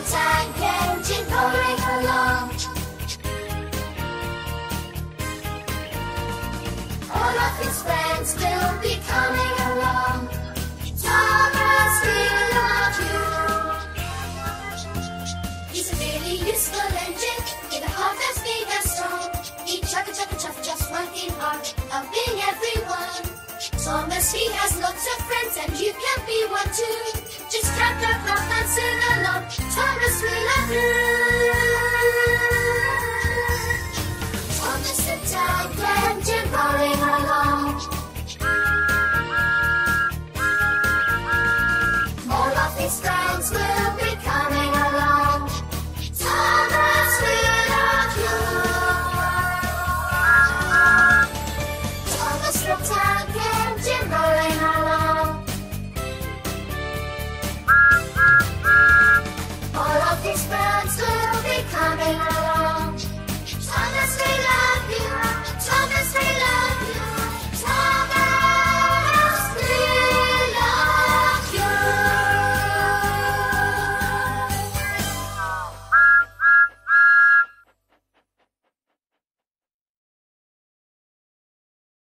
the tank engine rolling along. All of his friends will be coming along. Thomas, we love you. He's a really useful engine with a heart that's big and strong. He chugga chugga chuff just working hard, helping everyone. Thomas, he has lots of love, Thomas, we love you.